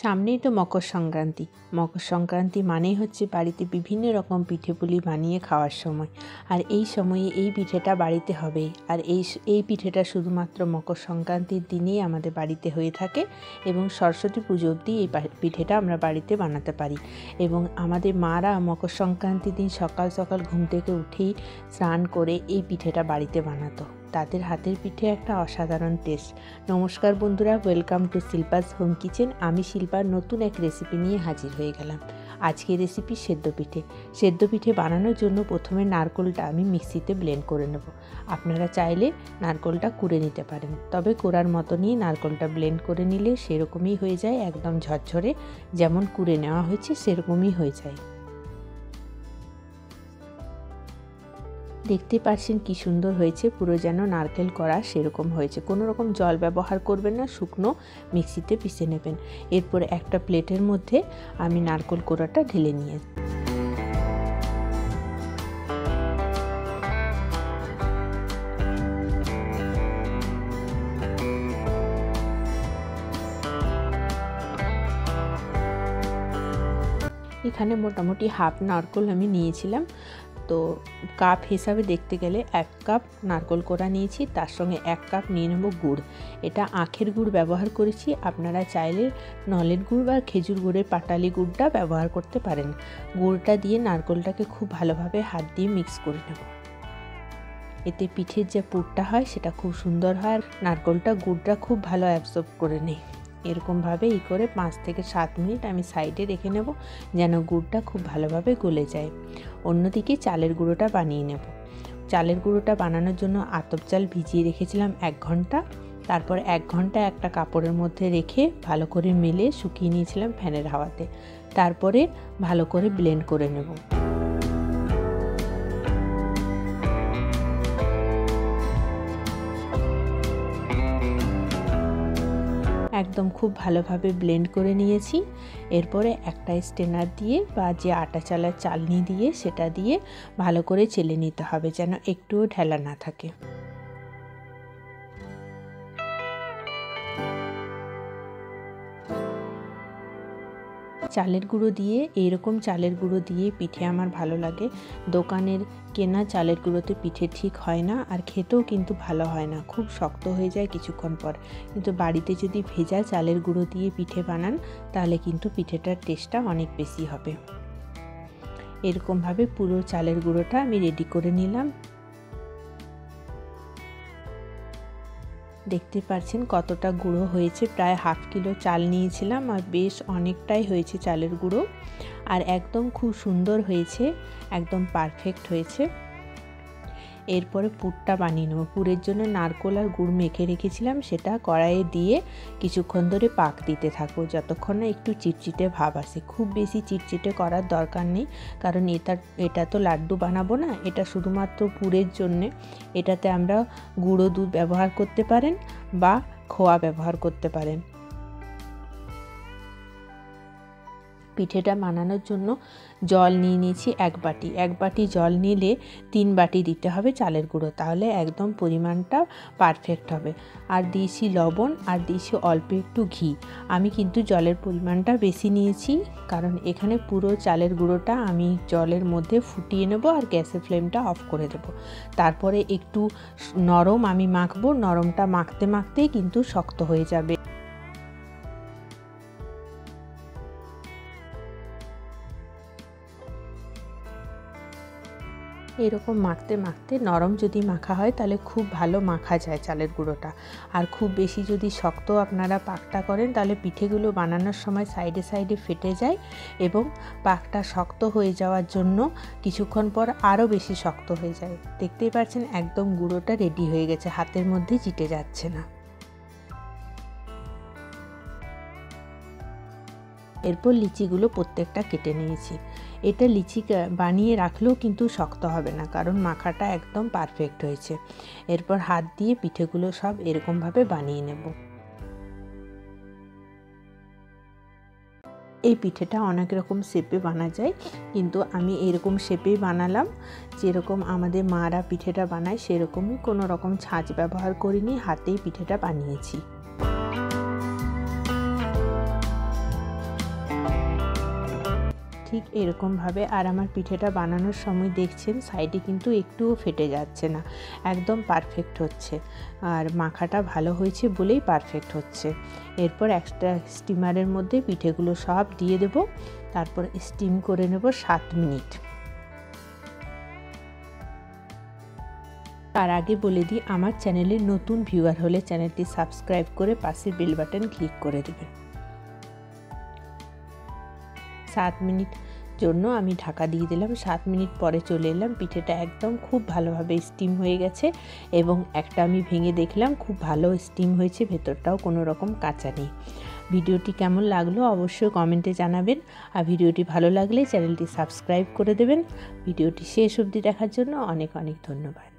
সামনেই তো মকর সংক্রান্তি। মকর সংক্রান্তি মানেই হচ্ছে বাড়িতে বিভিন্ন রকম পিঠেপুলি বানিয়ে খাওয়ার সময়। আর এই সময়ে এই পিঠেটা বাড়িতে হবে আর এই এই পিঠেটা শুধুমাত্র মকর সংক্রান্তির দিনেই আমাদের বাড়িতে হয়ে থাকে এবং সরস্বতী পুজো অবধি এই পিঠেটা আমরা বাড়িতে বানাতে পারি। এবং আমাদের মারা মকর সংক্রান্তির দিন সকাল সকাল ঘুম থেকে উঠেই স্নান করে এই পিঠেটা বাড়িতে বানাতো। তাদের হাতের পিঠে একটা অসাধারণ টেস্ট নমস্কার বন্ধুরা welcome to Shilpa's home kitchen আমি শিল্পার নতুন এক রেসিপি নিয়ে হাজির হয়ে গেলাম। আজকের রেসিপি সেদ্ধ পিঠে। সেদ্ধ পিঠে বানানোর জন্য প্রথমে নারকোলটা আমি মিক্সিতে ব্লেন্ড করে নেব। আপনারা চাইলে নারকোলটা কুড়ে নিতে পারেন। তবে কোড়ার মতো নিয়ে নারকোলটা ব্লেন্ড করে নিলে সেরকমই হয়ে যায়, একদম ঝরঝরে। যেমন কুড়ে নেওয়া হয়েছে, সেরকমই হয়ে যায়। দেখতে পাচ্ছেন কি সুন্দর হয়েছে, পুরো যেন নারকেল করা সেরকম হয়েছে। কোনো রকম জল ব্যবহার করবেন না, শুকনো মিক্সিতে পিষে নেবেন। এরপর একটা প্লেটের মধ্যে আমি নারকেল কোড়াটা ঢেলে নিয়ে এখানে মোটামুটি হাফ নারকোল আমি নিয়েছিলাম। তো কাপ হিসাবে দেখতে গেলে এক কাপ নারকোল কোড়া নিয়েছি, তার সঙ্গে এক কাপ নিয়ে নেব গুড়। এটা আখের গুড় ব্যবহার করেছি, আপনারা চাইলে নলের গুড় বা খেজুর গুড়ের পাটালি গুড়টা ব্যবহার করতে পারেন। গুড়টা দিয়ে নারকোলটাকে খুব ভালোভাবে হাত দিয়ে মিক্স করে নেব। এতে পিঠের যে পুরটা হয়, সেটা খুব সুন্দর হয়, আর নারকোলটা গুড়টা খুব ভালো অ্যাবসর্ব করে নেয়। এরকমভাবে ই করে পাঁচ থেকে সাত মিনিট আমি সাইডে রেখে নেব যেন গুড়টা খুব ভালোভাবে গলে যায়। অন্যদিকে চালের গুঁড়োটা বানিয়ে নেব। চালের গুঁড়োটা বানানোর জন্য আতপ চাল ভিজিয়ে রেখেছিলাম এক ঘণ্টা। তারপর এক ঘণ্টা একটা কাপড়ের মধ্যে রেখে ভালো করে মেলে শুকিয়ে নিয়েছিলাম ফ্যানের হাওয়াতে। তারপরে ভালো করে ব্লেন্ড করে নেব। একদম খুব ভালোভাবে ব্লেন্ড করে নিয়েছি। এরপরে একটা স্টেনার দিয়ে বা যে আটা চালার চালনি দিয়ে সেটা দিয়ে ভালো করে চেলে নিতে হবে যেন একটুও ঢেলা না থাকে। চালের গুঁড়ো দিয়ে এইরকম চালের গুঁড়ো দিয়ে পিঠে আমার ভালো লাগে। দোকানের কেনা চালের গুঁড়োতে পিঠে ঠিক হয় না আর খেতেও কিন্তু ভালো হয় না, খুব শক্ত হয়ে যায় কিছুক্ষণ পর। কিন্তু বাড়িতে যদি ভেজা চালের গুঁড়ো দিয়ে পিঠে বানান, তাহলে কিন্তু পিঠেটার টেস্টটা অনেক বেশি হবে। এরকমভাবে পুরো চালের গুঁড়োটা আমি রেডি করে নিলাম। দেখতে পাচ্ছেন কতটা গুঁড়ো হয়েছে। প্রায় হাফ কিলো চাল নিয়েছিলাম আর বেশ অনেকটাই হয়েছে চালের গুঁড়ো। আর একদম খুব সুন্দর হয়েছে, একদম পারফেক্ট হয়েছে। এরপরে পুরটা বানিয়ে নেব। পুরের জন্য নারকোল আর গুড় মেখে রেখেছিলাম, সেটা কড়াইয়ে দিয়ে কিছুক্ষণ ধরে পাক দিতে থাকব, যতক্ষণ না একটু চিটচিটে ভাব আসে। খুব বেশি চিটচিটে করার দরকার নেই, কারণ এটা এটা তো লাড্ডু বানাবো না, এটা শুধুমাত্র পুরের জন্যে। এটাতে আমরা গুঁড়ো দুধ ব্যবহার করতে পারেন বা খোয়া ব্যবহার করতে পারেন। পিঠেটা বানানোর জন্য জল নিয়ে নিয়েছি এক বাটি। এক বাটি জল নিলে তিন বাটি দিতে হবে চালের গুঁড়ো। তাহলে একদম পরিমাণটা পারফেক্ট হবে। আর দিয়েছি লবণ আর দিয়েছি অল্প একটু ঘি। আমি কিন্তু জলের পরিমাণটা বেশি নিয়েছি কারণ এখানে পুরো চালের গুঁড়োটা আমি জলের মধ্যে ফুটিয়ে নেব আর গ্যাসের ফ্লেমটা অফ করে দেব। তারপরে একটু নরম আমি মাখবো। নরমটা মাখতে মাখতেই কিন্তু শক্ত হয়ে যাবে। এরকম মাখতে মাখতে নরম যদি মাখা হয়, তাহলে খুব ভালো মাখা যায় চালের গুঁড়োটা। আর খুব বেশি যদি শক্ত আপনারা পাকটা করেন, তাহলে পিঠেগুলো বানানোর সময় সাইডে সাইডে ফেটে যায় এবং পাকটা শক্ত হয়ে যাওয়ার জন্য কিছুক্ষণ পর আরও বেশি শক্ত হয়ে যায়। দেখতেই পাচ্ছেন একদম গুঁড়োটা রেডি হয়ে গেছে, হাতের মধ্যে চিটে যাচ্ছে না। এরপর লিচিগুলো প্রত্যেকটা কেটে নিয়েছি। এটা লিচি বানিয়ে রাখলেও কিন্তু শক্ত হবে না, কারণ মাখাটা একদম পারফেক্ট হয়েছে। এরপর হাত দিয়ে পিঠেগুলো সব এরকমভাবে বানিয়ে নেব। এই পিঠেটা অনেক রকম শেপে বানা যায়, কিন্তু আমি এরকম শেপেই বানালাম, যেরকম আমাদের মারা পিঠেটা বানায়, সেরকমই কোনো রকম ছাঁচ ব্যবহার করিনি, হাতেই পিঠেটা বানিয়েছি। ঠিক এরকমভাবে আর আমার পিঠেটা বানানোর সময় দেখছেন সাইডে কিন্তু একটুও ফেটে যাচ্ছে না। একদম পারফেক্ট হচ্ছে। আর মাখাটা ভালো হয়েছে বলেই পারফেক্ট হচ্ছে। এরপর একটা স্টিমারের মধ্যে পিঠেগুলো সব দিয়ে দেব। তারপর স্টিম করে নেব সাত মিনিট। তার আগে বলে দিই, আমার চ্যানেলে নতুন ভিউয়ার হলে চ্যানেলটি সাবস্ক্রাইব করে পাশে বেল বাটন ক্লিক করে দেবেন। সাত মিনিট জন্য আমি ঢাকা দিয়ে দিলাম। সাত মিনিট পরে চলে এলাম। পিঠেটা একদম খুব ভালোভাবে স্টিম হয়ে গেছে এবং একটা আমি ভেঙে দেখলাম, খুব ভালো স্টিম হয়েছে, ভেতরটাও কোনো রকম কাঁচা নেই। ভিডিওটি কেমন লাগল অবশ্যই কমেন্টে জানাবেন। আর ভিডিওটি ভালো লাগলে চ্যানেলটি সাবস্ক্রাইব করে দেবেন। ভিডিওটি শেষ অবধি দেখার জন্য অনেক অনেক ধন্যবাদ।